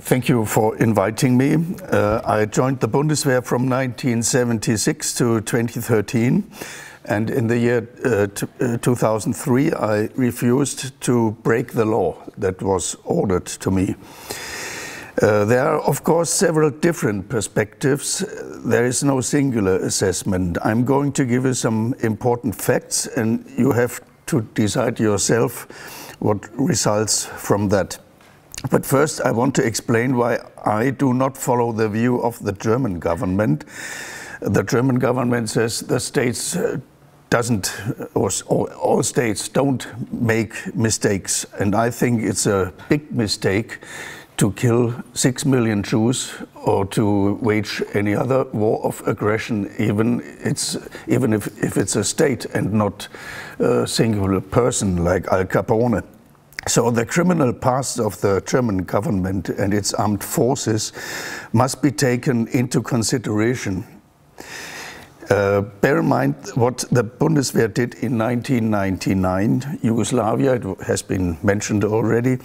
Thank you for inviting me. Uh, I joined the Bundeswehr from 1976 to 2013. And in the year uh, uh, 2003, I refused to break the law that was ordered to me. Uh, there are, of course, several different perspectives. There is no singular assessment. I'm going to give you some important facts, and you have to decide yourself what results from that. But first, I want to explain why I do not follow the view of the German government. The German government says the states uh, doesn't, or all states don't make mistakes. And I think it's a big mistake to kill six million Jews or to wage any other war of aggression, even it's even if, if it's a state and not a singular person like Al Capone. So the criminal past of the German government and its armed forces must be taken into consideration. Uh, bear in mind what the Bundeswehr did in 1999, Yugoslavia, it has been mentioned already,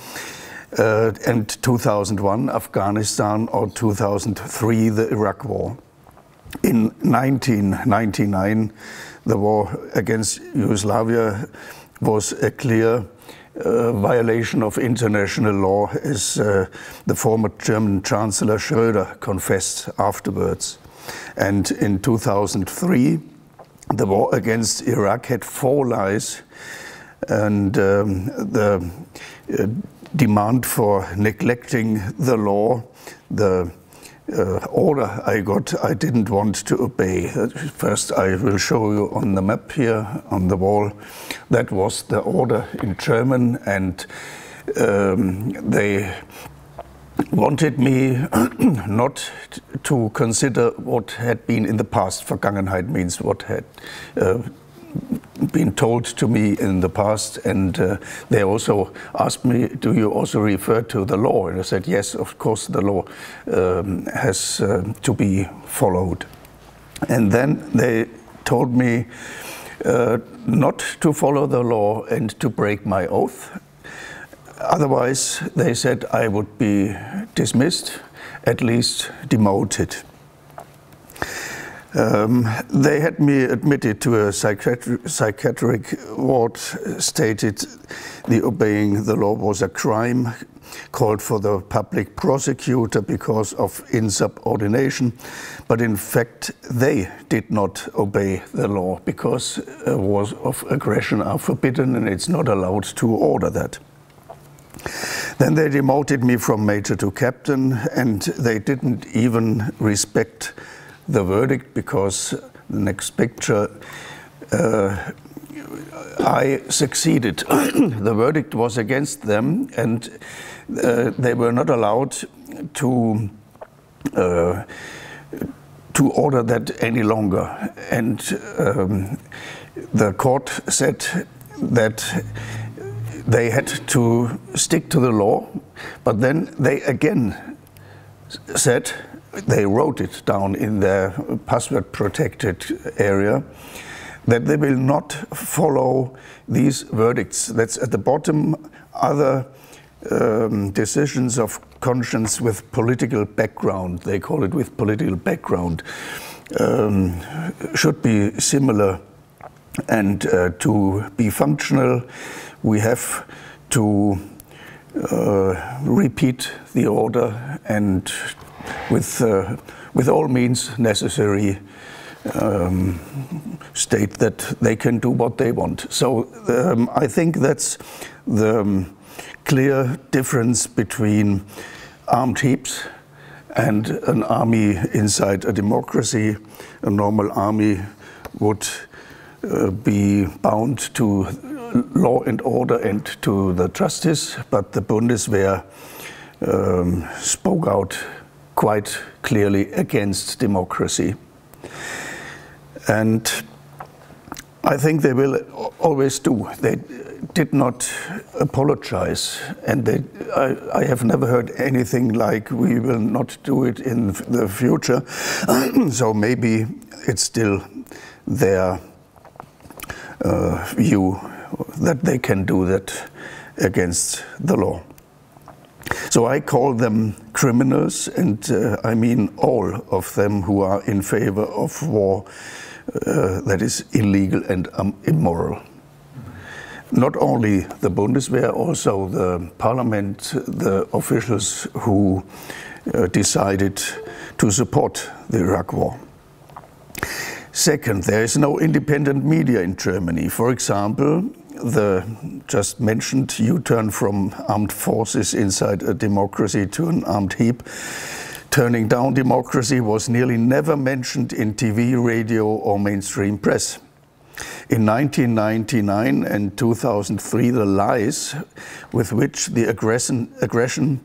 uh, and 2001, Afghanistan, or 2003, the Iraq War. In 1999, the war against Yugoslavia was a clear violation of international law, as uh, the former German Chancellor Schröder confessed afterwards. And in 2003, the war against Iraq had four lies, and um, the uh, demand for neglecting the law, the uh, order I got, I didn't want to obey. First, I will show you on the map here on the wall. That was the order in German, and um, they wanted me not to consider what had been in the past. Vergangenheit means what had uh, been told to me in the past, and uh, they also asked me, "Do you also refer to the law?" And I said, "Yes, of course, the law um, has uh, to be followed." And then they told me uh, not to follow the law and to break my oath. Otherwise, they said I would be dismissed, at least demoted. Um, they had me admitted to a psychiatric, psychiatric ward, stated the obeying the law was a crime, called for the public prosecutor because of insubordination. But in fact, they did not obey the law because wars of aggression are forbidden and it's not allowed to order that. Then they demoted me from major to captain, and they didn't even respect the verdict because the next picture uh, I succeeded. the verdict was against them, and uh, they were not allowed to uh, to order that any longer. And um, the court said that they had to stick to the law, but then they again said they wrote it down in their password protected area that they will not follow these verdicts. That's at the bottom, other um, decisions of conscience with political background, they call it with political background, um, should be similar. And uh, to be functional, we have to uh, repeat the order and with, uh, with all means necessary um, state that they can do what they want. So um, I think that's the um, clear difference between armed heaps and an army inside a democracy. A normal army would uh, be bound to law and order and to the justice, but the Bundeswehr um, spoke out quite clearly against democracy. And I think they will always do. They did not apologize, and they, I, I, have never heard anything like we will not do it in the future. so maybe it's still their uh, view that they can do that against the law. So I call them criminals, and uh, I mean all of them who are in favor of war uh, that is illegal and um, immoral. Not only the Bundeswehr, also the parliament, the officials who uh, decided to support the Iraq war. Second, there is no independent media in Germany. For example, the just mentioned U-turn from armed forces inside a democracy to an armed heap. Turning down democracy was nearly never mentioned in TV, radio, or mainstream press. In 1999 and 2003, the lies with which the aggression, aggression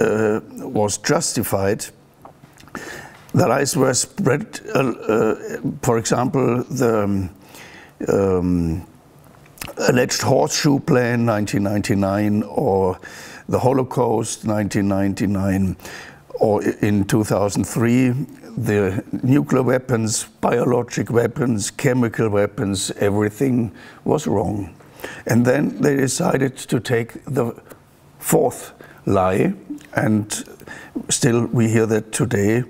uh, was justified, the lies were spread, uh, uh, for example, the um, um, alleged horseshoe plan 1999 or the Holocaust 1999 or in 2003 the nuclear weapons, biologic weapons, chemical weapons, everything was wrong. And then they decided to take the fourth lie, and still we hear that today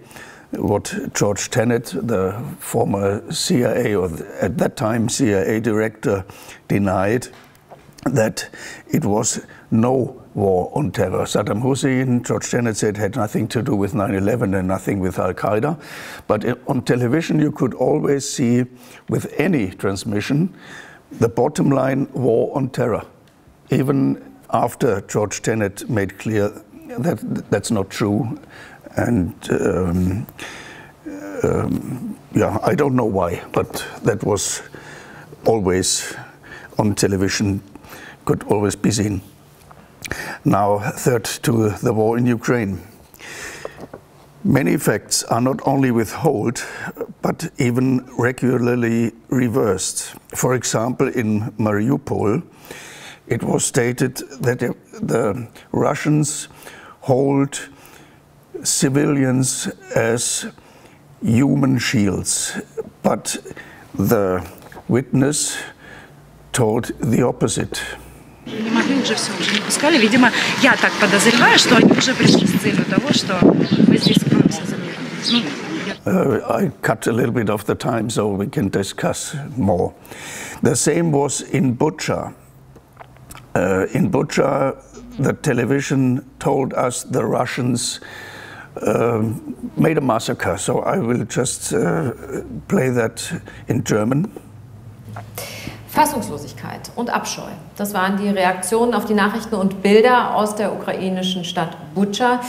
what George Tenet, the former CIA or at that time CIA director, denied that it was no war on terror. Saddam Hussein, George Tenet said, had nothing to do with 9 11 and nothing with Al Qaeda. But on television, you could always see, with any transmission, the bottom line war on terror. Even after George Tenet made clear that that's not true and um, um, yeah, I don't know why, but that was always on television, could always be seen. Now, third to the war in Ukraine. Many facts are not only withheld, but even regularly reversed. For example, in Mariupol, it was stated that the Russians hold civilians as human shields, but the witness told the opposite. Не могли уже все, уже не пускали. Видимо, я так подозреваю, что они уже пришли с целью того, что мы здесь за мир. Uh, I cut a little bit of the time so we can discuss more. The same was in Bucha. Uh, in Bucha, the television told us the Russians made a massacre. So I will just uh, play that in German. Fassungslosigkeit und Abscheu. Das waren die Reaktionen auf die Nachrichten und Bilder aus der ukrainischen Stadt Butscha.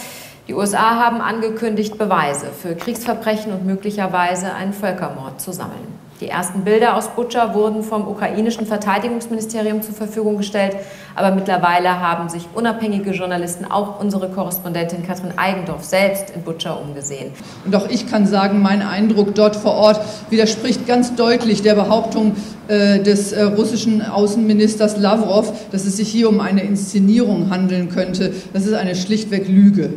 Die USA haben angekündigt, Beweise für Kriegsverbrechen und möglicherweise einen Völkermord zu sammeln. Die ersten Bilder aus Butscha wurden vom ukrainischen Verteidigungsministerium zur Verfügung gestellt, aber mittlerweile haben sich unabhängige Journalisten, auch unsere Korrespondentin Katrin Eigendorf selbst in Butscha umgesehen. Und auch ich kann sagen, mein Eindruck dort vor Ort widerspricht ganz deutlich der Behauptung äh, des äh, russischen Außenministers Lavrov, dass es sich hier um eine Inszenierung handeln könnte. Das ist eine schlichtweg Lüge.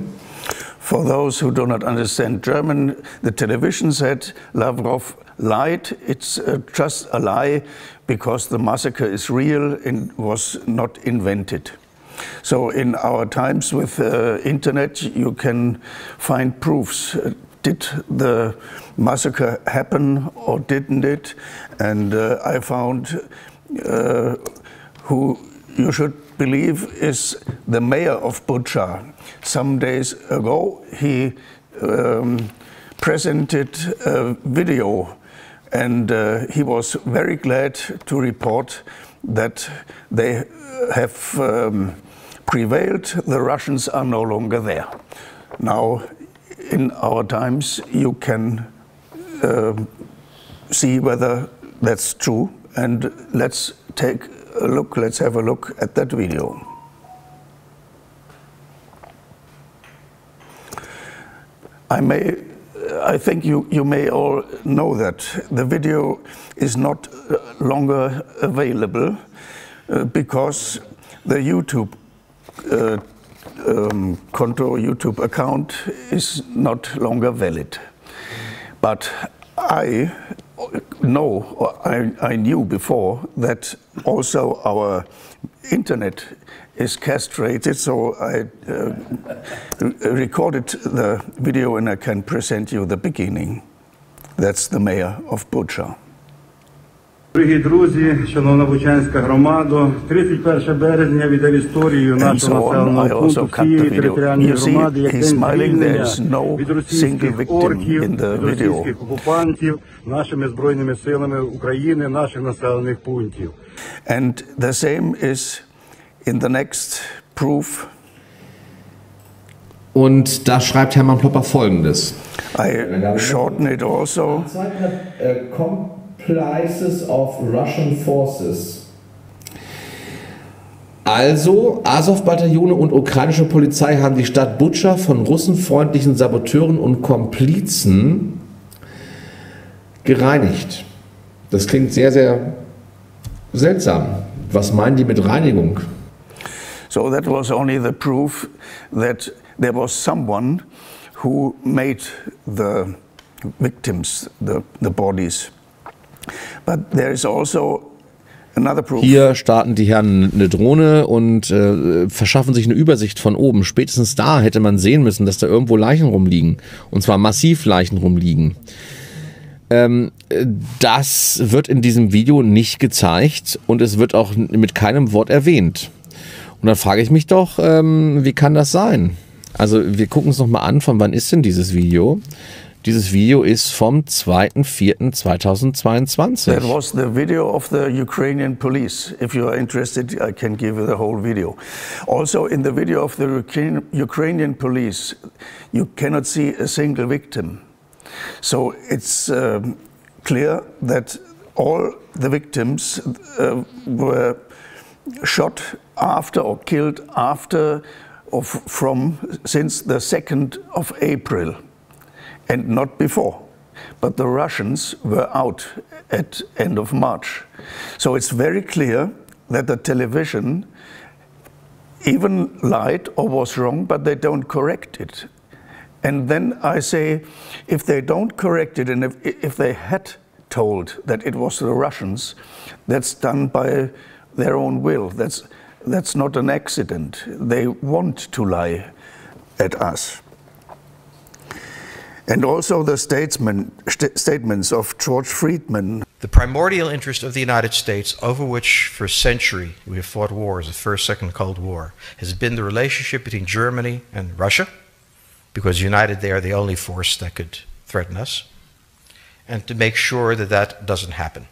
For those who do not understand German, the television said Lavrov lied. It's uh, just a lie because the massacre is real and was not invented. So in our times with uh, internet, you can find proofs. Did the massacre happen or didn't it? And uh, I found uh, who you should believe is the mayor of Bucha. Some days ago, he um, presented a video and uh, he was very glad to report that they have um, prevailed, the Russians are no longer there. Now, in our times, you can uh, see whether that's true, and let's take a look, let's have a look at that video. I may, I think you, you may all know that the video is not uh, longer available uh, because the YouTube uh, um, Konto YouTube account is not longer valid. But I know, I, I knew before that also our internet is castrated, so I uh, recorded the video and I can present you the beginning. That's the mayor of Bucha. Дорогі друзі, шановна Бучанська громада, 31 березня віддав історію And нашого so on, I населеного also пункту cut the всієї video. територіальної You see, громади, як he's день smiling, there звільнення is no від single російських victim орків, in the від video. російських окупантів нашими збройними силами України, наших населених пунктів. And the same is in the next proof. Und da schreibt Hermann Plopper folgendes. I shorten it also. uh, complices of Russian forces. Also, Azov-Bataillone und ukrainische Polizei haben die Stadt Butscha von russenfreundlichen Saboteuren und Komplizen gereinigt. Das klingt sehr, sehr seltsam. Was meinen die mit Reinigung? So that was only the proof that there was someone who made the victims, the, the bodies. But there is also. Hier starten die Herren eine Drohne und äh, verschaffen sich eine Übersicht von oben. Spätestens da hätte man sehen müssen, dass da irgendwo Leichen rumliegen. Und zwar massiv Leichen rumliegen. Ähm, das wird in diesem Video nicht gezeigt und es wird auch mit keinem Wort erwähnt. Und dann frage ich mich doch, ähm, wie kann das sein? Also wir gucken uns nochmal an, von wann ist denn dieses Video? Dieses Video ist vom 2.4.2022. That was the video of the Ukrainian police. If you are interested, I can give you the whole video. Also, in the video of the Ukrainian police, you cannot see a single victim. So it's um, clear that all the victims uh, were shot after or killed after or from since the 2nd of April and not before. But the Russians were out at end of March. So it's very clear that the television even lied or was wrong, but they don't correct it. And then I say, if they don't correct it, and if, if they had told that it was the Russians, that's done by their own will. That's, that's not an accident. They want to lie at us. And also the st- statements of George Friedman, The primordial interest of the United States, over which for a century we have fought wars, the First, Second Cold War, has been the relationship between Germany and Russia, because united they are the only force that could threaten us, and to make sure that that doesn't happen.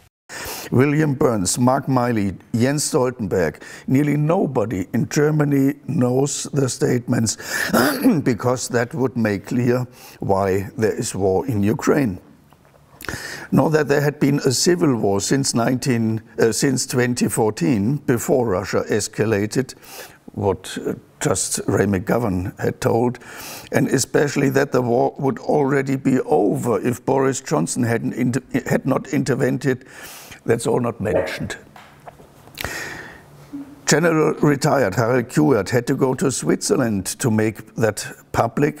William Burns, Mark Milley, Jens Stoltenberg. Nearly nobody in Germany knows the statements because that would make clear why there is war in Ukraine. Nor that there had been a civil war since, 19, uh, since 2014, before Russia escalated, what uh, just Ray McGovern had told, and especially that the war would already be over if Boris Johnson hadn't had not intervened. That's all not mentioned. General retired Harald Kujat had to go to Switzerland to make that public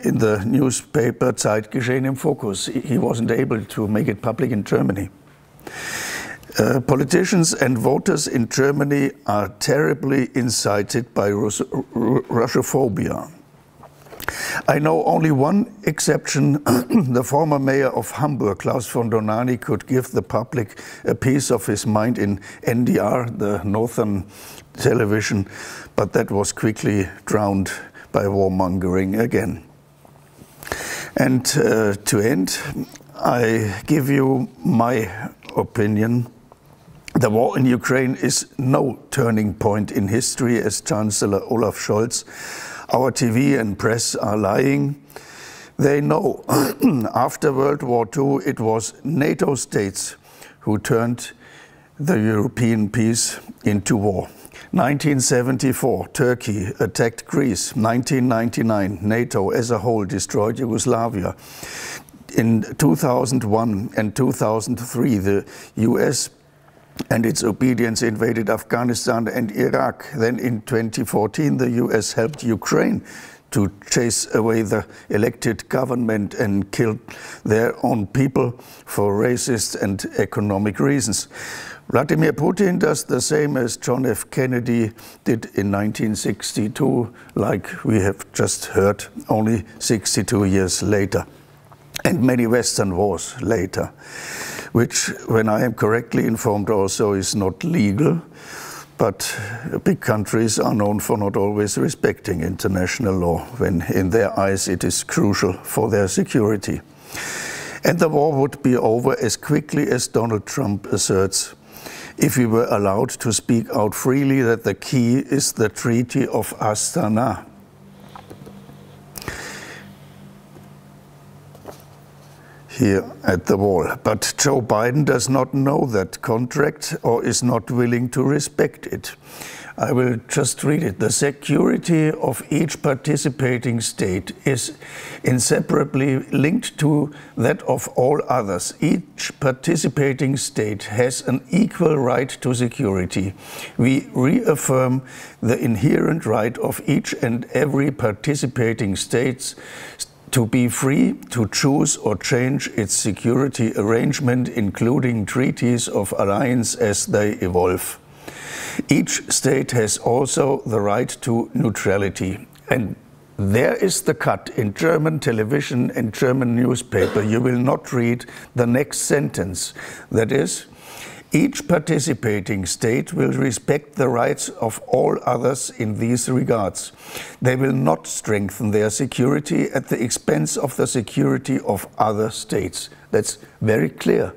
in the newspaper Zeitgeschehen im Fokus. He wasn't able to make it public in Germany. Uh, politicians and voters in Germany are terribly incited by Rus- Ru- Russophobia. I know only one exception. the former mayor of Hamburg, Klaus von Dohnanyi, could give the public a piece of his mind in NDR, the northern television, but that was quickly drowned by warmongering again. And uh, to end, I give you my opinion. The war in Ukraine is no turning point in history, as Chancellor Olaf Scholz, our TV and press are lying. They know after World War II it was NATO states who turned the European peace into war. 1974, Turkey attacked Greece. 1999, NATO as a whole destroyed Yugoslavia. In 2001 and 2003, the US and its obedience invaded Afghanistan and Iraq. Then in 2014, the US helped Ukraine to chase away the elected government and kill their own people for racist and economic reasons. Vladimir Putin does the same as John F. Kennedy did in 1962, like we have just heard, only 62 years later, and many Western wars later, which, when I am correctly informed, also is not legal. But big countries are known for not always respecting international law, when in their eyes it is crucial for their security. And the war would be over as quickly as Donald Trump asserts if we were allowed to speak out freely that the key is the Treaty of Astana. Here at the wall. But Joe Biden does not know that contract or is not willing to respect it. I will just read it. The security of each participating state is inseparably linked to that of all others. Each participating state has an equal right to security. We reaffirm the inherent right of each and every participating state to be free to choose or change its security arrangement, including treaties of alliance as they evolve. Each state has also the right to neutrality. And there is the cut in German television and German newspaper. You will not read the next sentence. That is, each participating state will respect the rights of all others in these regards. They will not strengthen their security at the expense of the security of other states. That's very clear.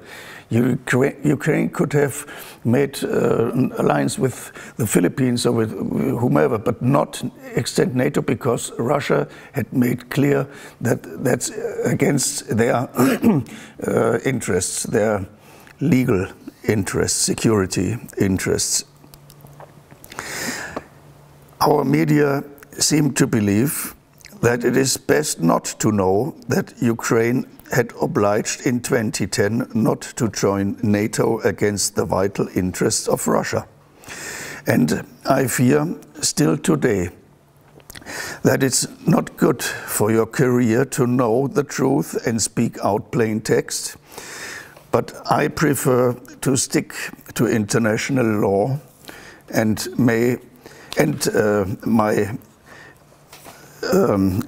Ukraine could have made uh, an alliance with the Philippines or with whomever, but not extend NATO because Russia had made clear that that's against their uh, interests, their legal interests, security interests. Our media seem to believe that it is best not to know that Ukraine had obliged in 2010 not to join NATO against the vital interests of Russia. And I fear still today that it's not good for your career to know the truth and speak out plain text. But I prefer to stick to international law and may and uh, my um,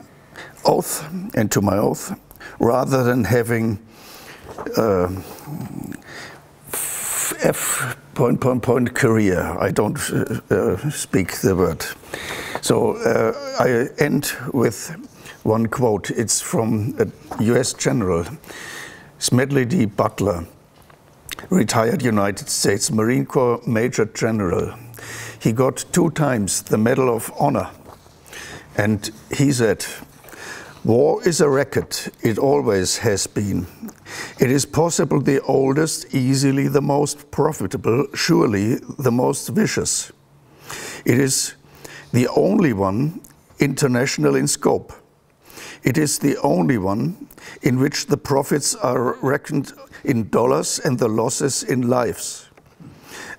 oath and to my oath rather than having uh, F point, point, point career. I don't uh, uh, speak the word. So uh, I end with one quote. It's from a US general, Smedley D. Butler, retired United States Marine Corps Major General. He got two times the Medal of Honor. And he said, War is a racket, it always has been. It is possible the oldest, easily the most profitable, surely the most vicious. It is the only one international in scope. It is the only one in which the profits are reckoned in dollars and the losses in lives.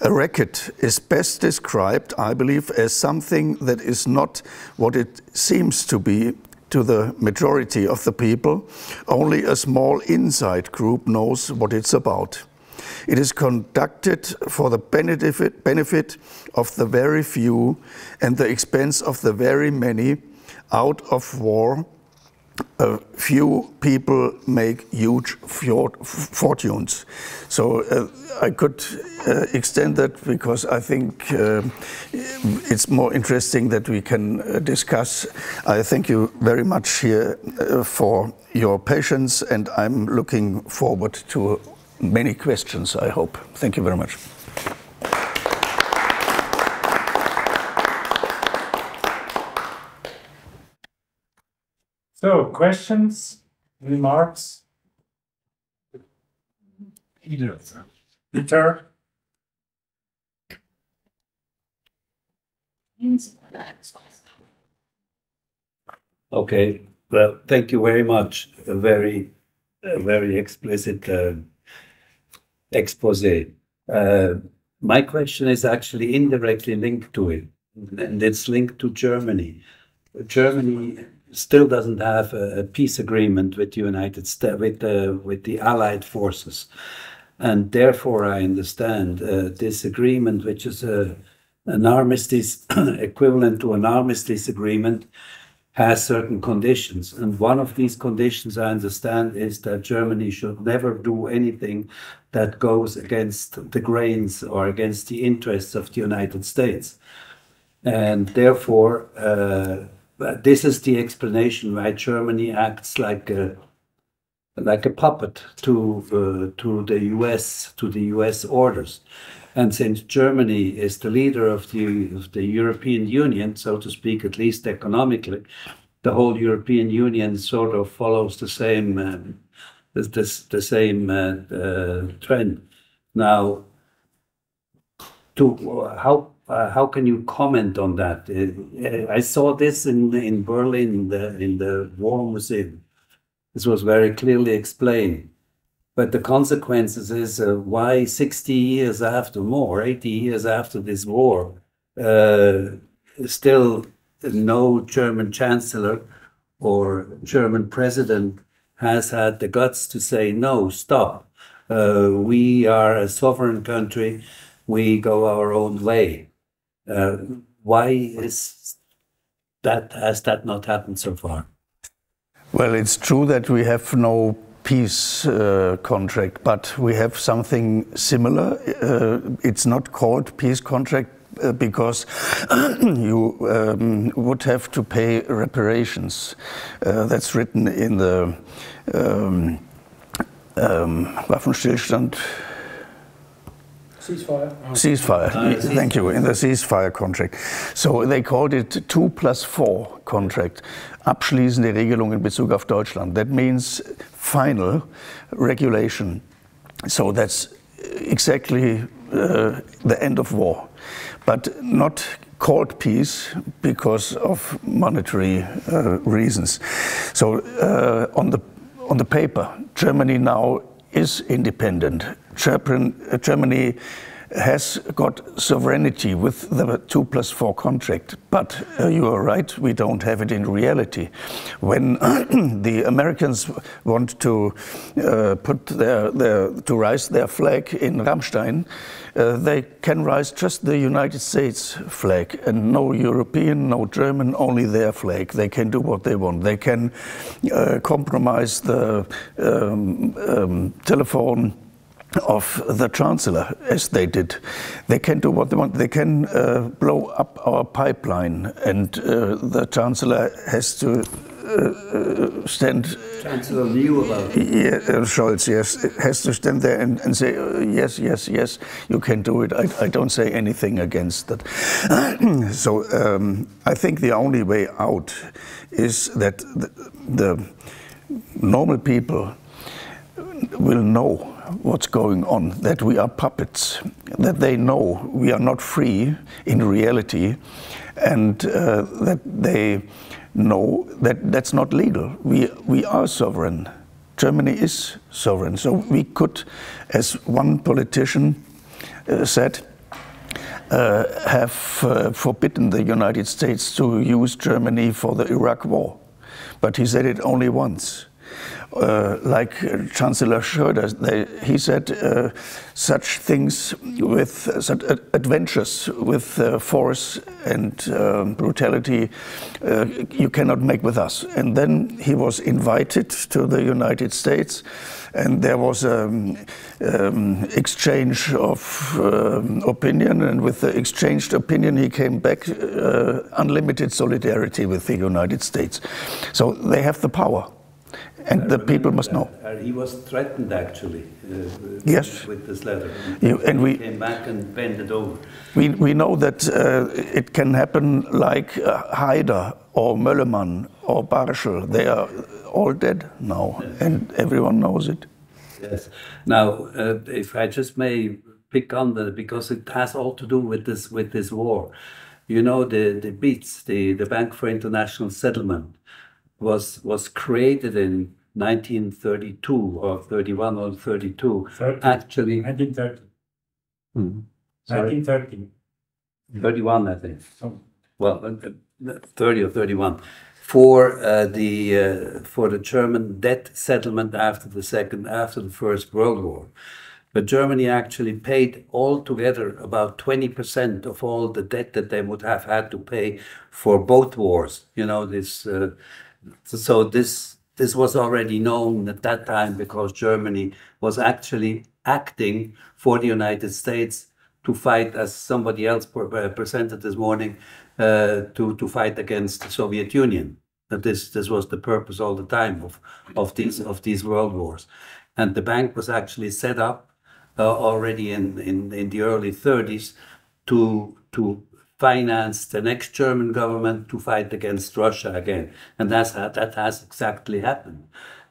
A racket is best described, I believe, as something that is not what it seems to be to the majority of the people, only a small inside group knows what it's about. It is conducted for the benefit, benefit of the very few and the expense of the very many out of war a few people make huge fortunes. So uh, I could uh, extend that because I think uh, it's more interesting that we can uh, discuss. I thank you very much here uh, for your patience, and I'm looking forward to many questions, I hope. Thank you very much. So, questions, remarks? Peter. Peter? Okay, well, thank you very much. A very, a very explicit uh, expose. Uh, my question is actually indirectly linked to it, and it's linked to Germany. Germany still doesn't have a, a peace agreement with the United States, with the with the Allied forces, and therefore I understand uh, this agreement, which is a an armistice equivalent to an armistice agreement, has certain conditions. And one of these conditions, I understand, is that Germany should never do anything that goes against the grains or against the interests of the United States. And therefore, uh, this is the explanation why Germany acts like a like a puppet to uh, to the U.S. to the U.S. orders. And since Germany is the leader of the, of the European Union, so to speak, at least economically, the whole European Union sort of follows the same the, the, the same uh, uh, trend. Now, to how uh, how can you comment on that? Uh, I saw this in in Berlin in the in the War Museum. This was very clearly explained. But the consequences is uh, why 60 years after, more 80 years after this war, uh, still no German chancellor or German president has had the guts to say, no, stop. Uh, we are a sovereign country. We go our own way. Uh, why is that, has that not happened so far? Well, it's true that we have no peace uh, contract, but we have something similar. Uh, it's not called peace contract uh, because you um, would have to pay reparations. Uh, that's written in the um, um, Waffenstillstand. Ceasefire. Ceasefire. Thank you. In the ceasefire contract. So they called it two plus four contract. Abschließende Regelung in Bezug auf Deutschland. That means final regulation. So that's exactly uh, the end of war, but not called peace because of monetary uh, reasons. So uh, on the on the paper, Germany now is independent. Germany has got sovereignty with the two plus four contract, but uh, you are right, we don't have it in reality. When the Americans want to uh, put their, their, to rise their flag in Ramstein, uh, they can raise just the United States flag and no European, no German, only their flag. They can do what they want. They can uh, compromise the um, um, telephone of the chancellor, as they did. They can do what they want. They can uh, blow up our pipeline, and uh, the chancellor has to uh, stand. Chancellor knew about it. Yeah, uh, Scholz, yes, has to stand there and, and say, uh, yes, yes, yes, you can do it. I, I don't say anything against that. so um, I think the only way out is that the, the normal people will know what's going on, that we are puppets, that they know we are not free in reality, and uh, that they know that that's not legal. We, we are sovereign. Germany is sovereign. So we could, as one politician uh, said, uh, have uh, forbidden the United States to use Germany for the Iraq war. But he said it only once uh, like Chancellor Schröder, they, he said uh, such things with uh, such adventures with uh, force and um, brutality uh, you cannot make with us. And then he was invited to the United States and there was an um, um, exchange of um, opinion and with the exchanged opinion he came back uh, unlimited solidarity with the United States. So they have the power and the people must know. Uh, he was threatened actually. Uh, yes. With this letter. You, and we came back and bent over. We we know that uh, it can happen like uh, Haider or Möllemann or Barschel. They are all dead now, yes. and everyone knows it. Yes. Now, uh, if I just may pick on that because it has all to do with this with this war. You know the the BITS, the the Bank for International Settlement was was created in 1932 or 31 or 32. 30. Actually, 1930. Hmm. 1930. 31, I think. So, Well, uh, uh, 30 or 31. for uh, the uh, for the German debt settlement after the second after the First World War. But Germany actually paid altogether about 20% of all the debt that they would have had to pay for both wars. You know, this, uh, so this, this was already known at that time because Germany was actually acting for the United States to fight, as somebody else uh, presented this morning, uh, to, to fight against the Soviet Union. That this, this was the purpose all the time of, of, these, of these world wars. And the bank was actually set up uh, already in, in, in the early 30s to, to finance the next German government to fight against Russia again. And that's, that has exactly happened.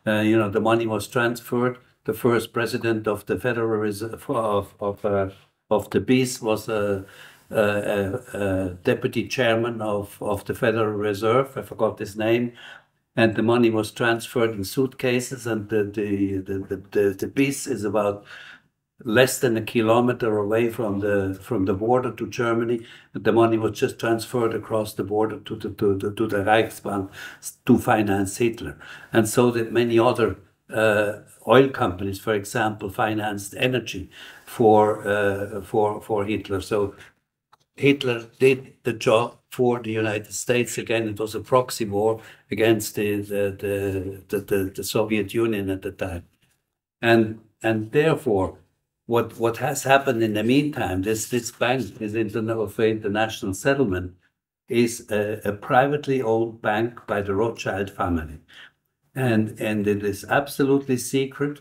Uh, you know, the money was transferred. The first president of the Federal Reserve of, of, uh, of the BIS was a, a, a, deputy chairman of, of the Federal Reserve. I forgot his name. And the money was transferred in suitcases, and the, the, the, the, the, BIS is about less than a kilometer away from the from the border to Germany. The money was just transferred across the border to the to the, to the Reichsbank to finance Hitler, and so did many other uh, oil companies, for example, financed energy for uh, for for Hitler. So Hitler did the job for the United States. Again, it was a proxy war against the the the, the, the, the Soviet Union at the time, and and therefore what what has happened in the meantime, this this bank is of international settlement, is a, a, privately owned bank by the Rothschild family, and and it is absolutely secret.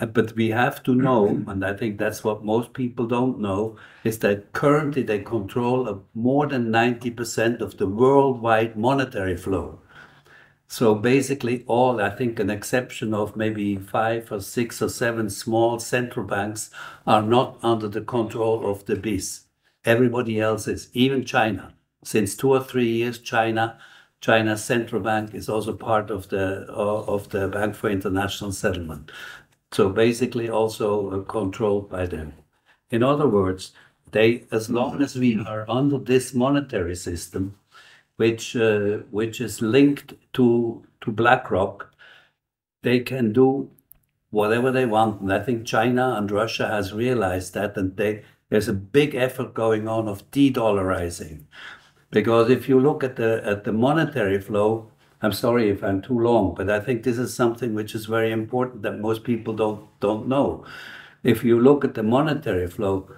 Uh, but we have to know, and I think that's what most people don't know, is that currently they control more than 90% of the worldwide monetary flow. So basically, all, I think, an exception of maybe five or six or seven small central banks are not under the control of the BIS. Everybody else is, even China. Since two or three years, China, China's central bank is also part of the of the Bank for International Settlement. So basically, also uh, controlled by them. In other words, they, as long as we are under this monetary system, which uh, which is linked to to BlackRock, they can do whatever they want. And I think China and Russia has realized that, and they, there's a big effort going on of de-dollarizing, because if you look at the at the monetary flow, I'm sorry if I'm too long, but I think this is something which is very important that most people don't don't know. If you look at the monetary flow,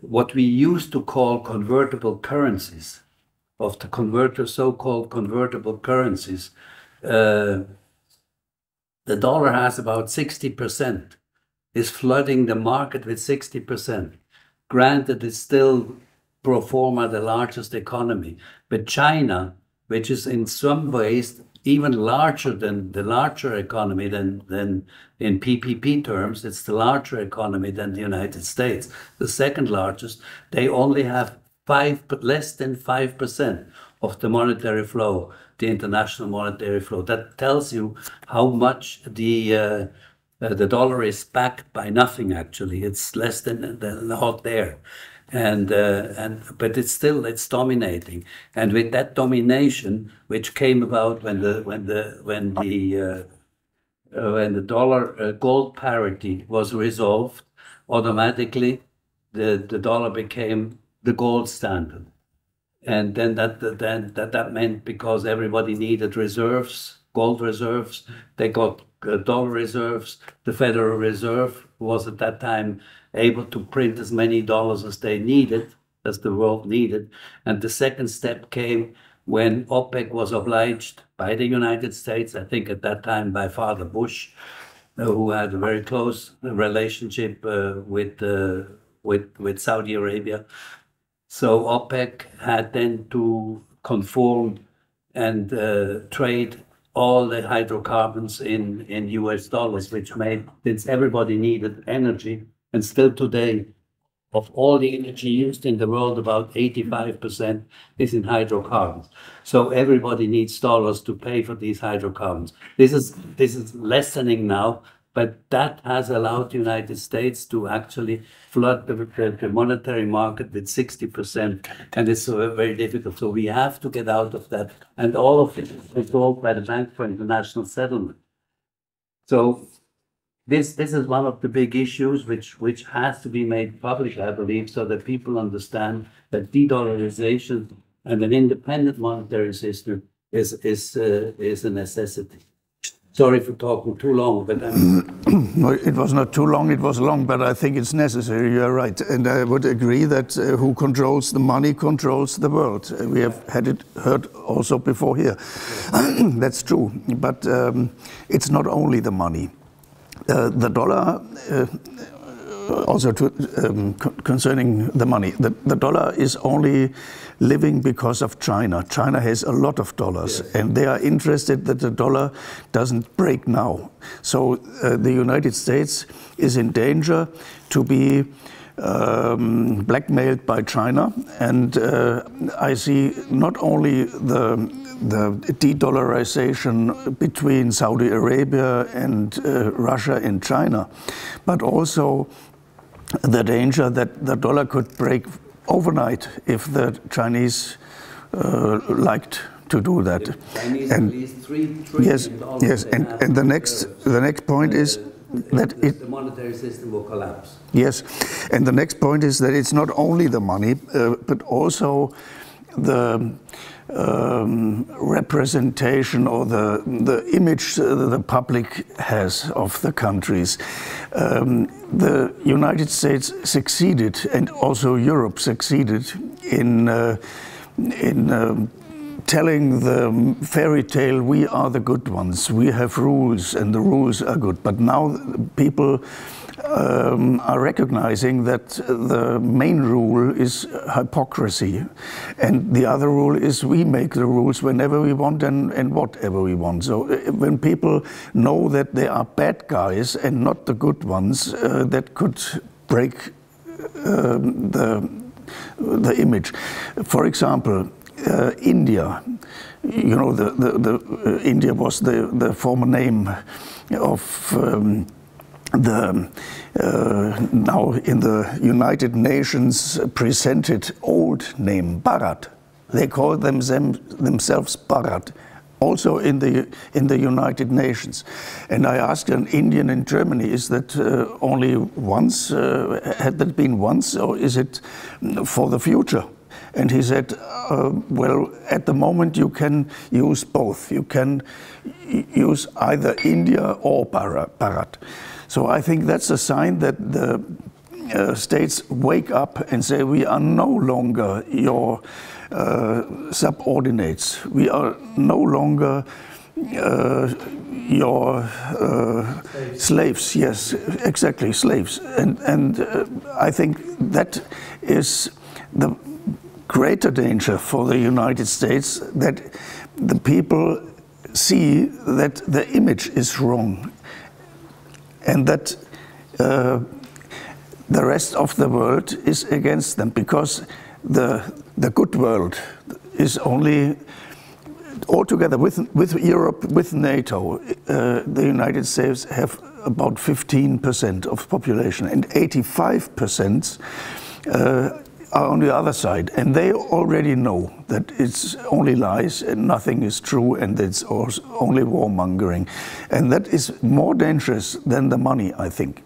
what we used to call convertible currencies, of the converter, so-called convertible currencies, uh, the dollar has about 60%, is flooding the market with 60%. Granted, it's still pro forma the largest economy, but China, which is in some ways even larger than the larger economy than, than in PPP terms, it's the larger economy than the United States, the second largest. They only have five, but less than 5% of the monetary flow, the international monetary flow. That tells you how much the uh, uh, the dollar is backed by nothing. Actually, it's less than, than hot air, and uh, and but it's still it's dominating. And with that domination, which came about when the when the when the uh, uh, when the dollar uh, gold parity was resolved, automatically the the dollar became the gold standard. And then that then that, that meant because everybody needed reserves, gold reserves, they got uh, dollar reserves. The Federal Reserve was at that time able to print as many dollars as they needed, as the world needed. And the second step came when OPEC was obliged by the United States, I think at that time by Father Bush, uh, who had a very close relationship uh, with, uh, with, with Saudi Arabia, so OPEC had then to conform and uh, trade all the hydrocarbons in, in US dollars, which made, since everybody needed energy, and still today, of all the energy used in the world, about 85% is in hydrocarbons. So everybody needs dollars to pay for these hydrocarbons. This is, this is lessening now, But that has allowed the United States to actually flood the, the, monetary market with 60%. And it's uh, very difficult. So we have to get out of that. And all of it is controlled by the Bank for International Settlement. So this this is one of the big issues which which has to be made public, I believe, so that people understand that de-dollarization and an independent monetary system is is uh, is a necessity. Sorry for talking too long, but I'm. no, it was not too long. It was long, but I think it's necessary. You are right, and I would agree that uh, who controls the money controls the world. Uh, we have had it heard also before here. That's true, but um, it's not only the money. Uh, the dollar uh, also to, um, concerning the money, the, the, dollar is only living because of China. China has a lot of dollars, yes. and they are interested that the dollar doesn't break now. So uh, the United States is in danger to be um, blackmailed by China, and uh, I see not only the the de-dollarization between Saudi Arabia and uh, Russia and China, but also the danger that the dollar could break overnight if the Chinese uh, liked to do that. and yes, yes, and, and the next the next point is that it, the monetary system will collapse. Yes, and the next point is that it's not only the money, uh, but also the um, representation or the, the image the public has of the countries. Um, the United States succeeded, and also Europe succeeded in, uh, in um, telling the fairy tale, we are the good ones, we have rules, and the rules are good. But now people um, are recognizing that the main rule is hypocrisy, and the other rule is we make the rules whenever we want and, and whatever we want. So uh, when people know that they are bad guys and not the good ones, uh, that could break uh, the the image. For example, uh, India. You know, the, the, the uh, India was the, the former name of um, the uh, now in the United Nations presented old name Bharat. They call them, them themselves Bharat, also in the in the United Nations. And I asked an Indian in Germany, is that uh, only once? Uh, had that been once, or is it for the future? And he said, uh, well, at the moment you can use both. You can use either India or Bharat. So I think that's a sign that the uh, states wake up and say, we are no longer your uh, subordinates. We are no longer uh, your uh, slaves. Yes, exactly, slaves. And, and uh, I think that is the greater danger for the United States that the people see that the image is wrong and that uh, the rest of the world is against them because the, the good world is only altogether with, with Europe, with NATO, uh, the United States have about 15% of population and 85% uh, are on the other side. And they already know that it's only lies and nothing is true and it's only warmongering. And that is more dangerous than the money, I think.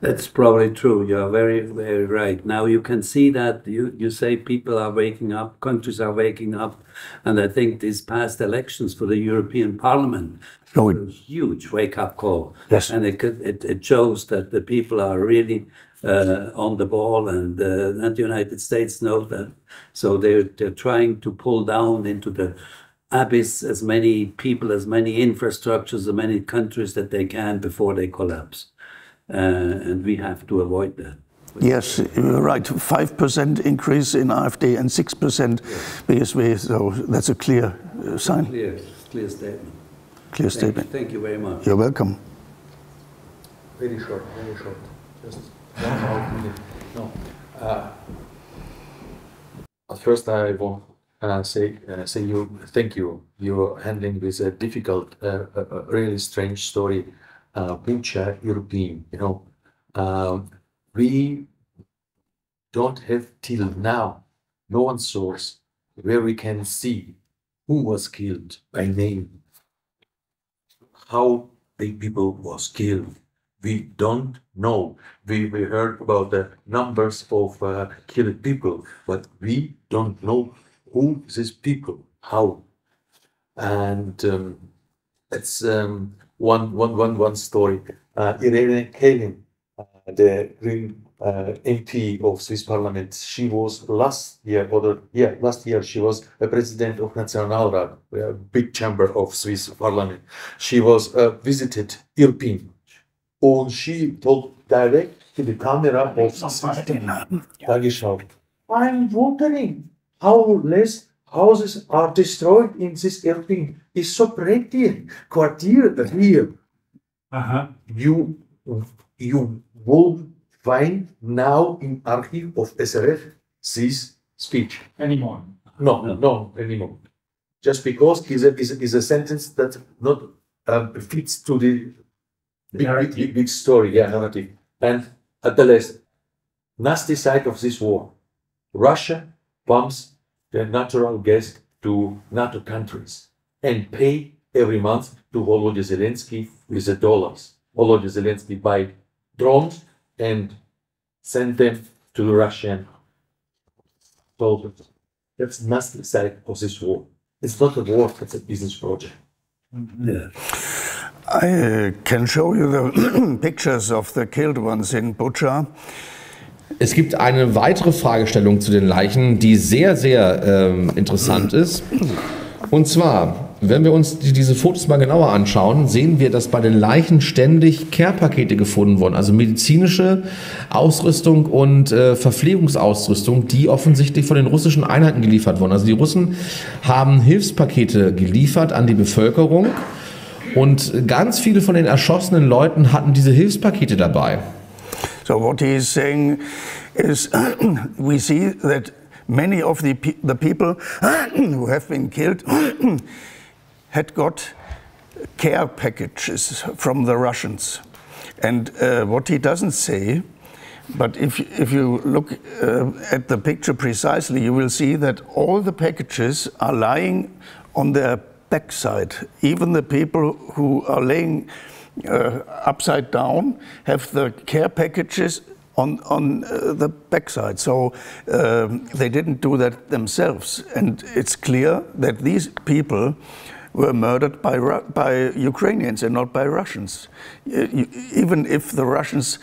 That's probably true. You're very, very right. Now you can see that you, you say people are waking up, countries are waking up, and I think these past elections for the European Parliament oh, a huge wake up call. Yes. And it, it, it shows that the people are really uh, on the ball, and, uh, and the United States know that. So they're, they're trying to pull down into the abyss as many people, as many infrastructures, as many countries that they can before they collapse. Uh, and we have to avoid that. Yes, you're right. 5% increase in AfD and 6% yes. BSW, so that's a clear uh, sign. Clear, clear statement. Clear thank statement. You, thank you very much. You're welcome. Very short, very short. Just one more minute. No. Uh, at first, I want uh, say uh, say you thank you. You're handling this uh, difficult, uh, uh, really strange story uh, Bucha European. You know, um, we don't have till now no one source where we can see who was killed by name, how the people was killed. We don't know. We, we heard about the numbers of uh, killed people, but we don't know who these people, how. And um, it's um, one, one, one, one story. Uh, Irene Kälin, uh, the Green uh, MP of Swiss Parliament. She was last year, or yeah, last year she was a president of Nationalrat, a big chamber of Swiss Parliament. She was uh, visited Irpin, and she told direct to the camera of Tagesschau. I'm wondering how less houses are destroyed in this Irpin. It's so pretty quartier here. Uh-huh. You you will find now in archive of SRF this speech. Anymore. No, no, anymore. Just because is a, is a, is a sentence that not um, fits to the big, big, big, big story, yeah, narrative. And at the last, nasty side of this war, Russia pumps the natural gas to NATO countries and pay every month to Volodymyr Zelensky with the dollars. Volodymyr Zelensky buy drones and send them to the Russian soldiers. That's nasty side of this war. It's not a war, it's a business project. Yeah. I can show you the pictures of the killed ones in Bucha. Es gibt eine weitere Fragestellung zu den Leichen, die sehr, sehr ähm, interessant ist. Und zwar, wenn wir uns die, diese Fotos mal genauer anschauen, sehen wir, dass bei den Leichen ständig Care-Pakete gefunden wurden, also medizinische Ausrüstung und äh, Verpflegungsausrüstung, die offensichtlich von den russischen Einheiten geliefert wurden. Also die Russen haben Hilfspakete geliefert an die Bevölkerung und ganz viele von den erschossenen Leuten hatten diese Hilfspakete dabei. So what he is saying is, we see that many of the, pe the people who have been killed had got care packages from the Russians. And uh, what he doesn't say, but if, if you look uh, at the picture precisely, you will see that all the packages are lying on their backside. Even the people who are laying uh, upside down have the care packages on, on uh, the backside. So um, they didn't do that themselves. And it's clear that these people were murdered by, Ru- by Ukrainians and not by Russians. Y- Even if the Russians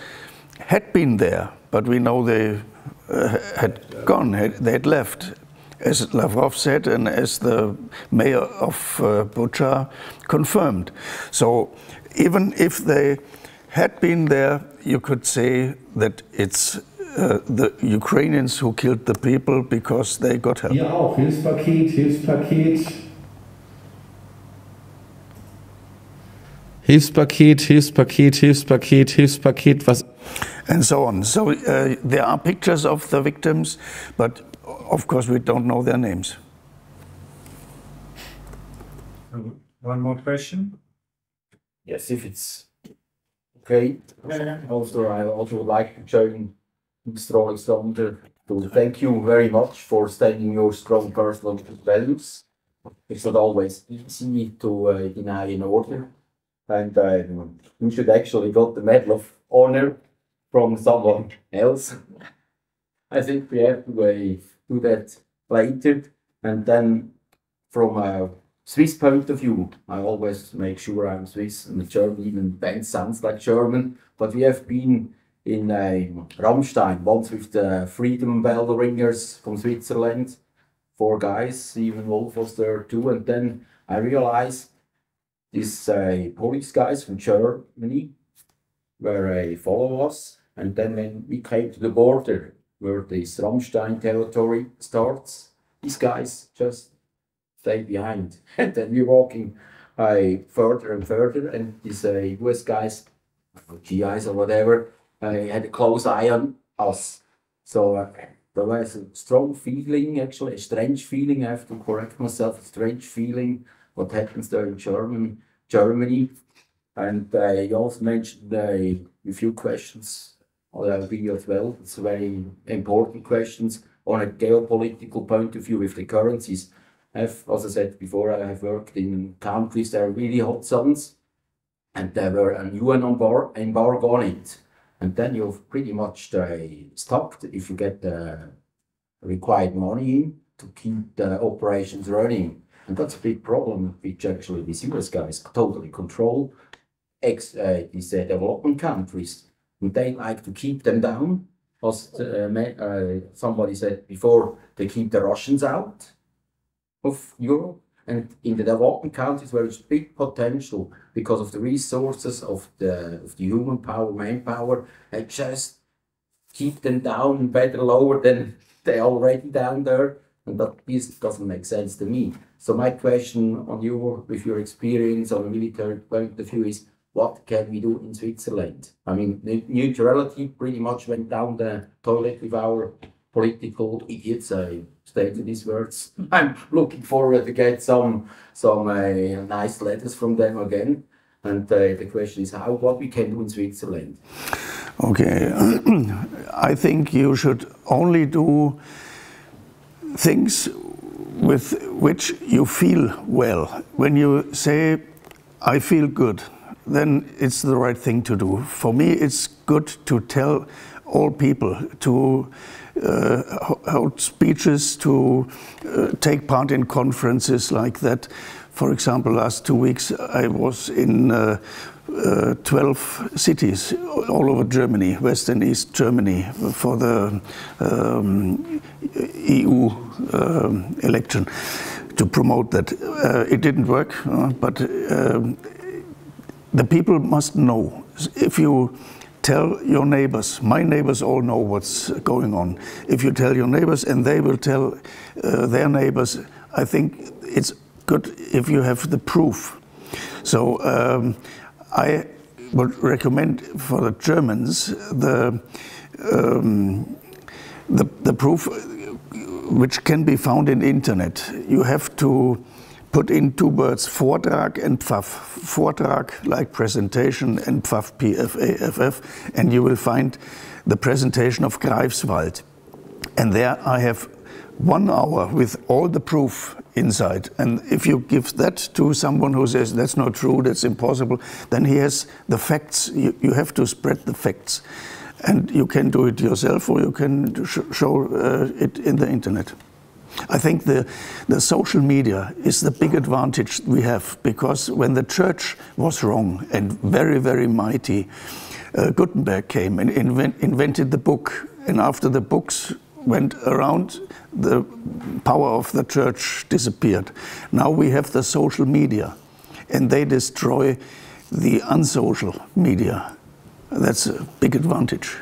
had been there, but we know they uh, had gone, had, they had left. As Lavrov said, and as the mayor of uh, Bucha confirmed. So, even if they had been there, you could say that it's uh, the Ukrainians who killed the people because they got help. Hier auch, Hilfspaket, Hilfspaket. Hilfspaket, Hilfspaket, Hilfspaket, Hilfspaket, was and so on. So uh, there are pictures of the victims, but of course we don't know their names. One more question? Yes, if it's okay. Also, I also would like to join Mr. Alexander to thank you very much for stating your strong personal values. It's not always easy to uh, deny an order, and um, you should actually got the Medal of Honor from someone else. I think we have to uh, do that later, and then from a Swiss point of view, I always make sure I'm Swiss and the German even band sounds like German. But we have been in uh, Ramstein once with the Freedom Bell Ringers from Switzerland, four guys, even Wolf was there too. And then I realized these uh, police guys from Germany were uh, follow us. And then when we came to the border where this Ramstein territory starts, these guys just stay behind. And then we're walking uh, further and further, and these uh, US guys, GIs or whatever, uh, had a close eye on us. So uh, there was a strong feeling, actually, a strange feeling. I have to correct myself, a strange feeling what happens there in German, Germany. And uh, you also mentioned uh, a few questions on video as well. It's very important questions on a geopolitical point of view with the currencies. I've, as I said before, I have worked in countries that are really hot zones, and there were a UN embargo on it. And then you've pretty much uh, stopped if you get the required money to keep the operations running. And that's a big problem, which actually these US guys totally control ex, uh, these uh, development countries. And they like to keep them down. As uh, uh, somebody said before, they keep the Russians out of Europe. And in the developing countries where there's big potential because of the resources of the, of the human power, manpower, they just keep them down better lower than they're already down there. And that doesn't make sense to me. So my question on you, with your experience on a military point of view, is what can we do in Switzerland? I mean, neutrality pretty much went down the toilet with our political idiots. I stated these words. I'm looking forward to get some some uh, nice letters from them again. And uh, the question is how what we can do in Switzerland. Okay, I think you should only do things with which you feel well. When you say, I feel good, then it's the right thing to do. For me, it's good to tell all people to uh, hold speeches, to uh, take part in conferences like that. For example, last two weeks I was in uh, uh 12 cities all over Germany, West and East Germany, for the um, EU um, election to promote that. Uh, it didn't work, uh, but um, the people must know. If you tell your neighbors, my neighbors all know what's going on. If you tell your neighbors and they will tell uh, their neighbors, I think it's good if you have the proof. So um, I would recommend for the Germans the, um, the, the proof which can be found in internet. You have to put in two words, Vortrag and Pfaff. Vortrag, like presentation, and Pfaff, P-F-A-F-F, and you will find the presentation of Greifswald. And there I have one hour with all the proof inside. And if you give that to someone who says that's not true, that's impossible, then he has the facts. You, you have to spread the facts. And you can do it yourself or you can sh show uh, it in the internet. I think the, the social media is the big advantage we have because when the church was wrong and very, very mighty, uh, Gutenberg came and invent, invented the book. And after the books went around, the power of the church disappeared. Now we have the social media and they destroy the unsocial media. That's a big advantage.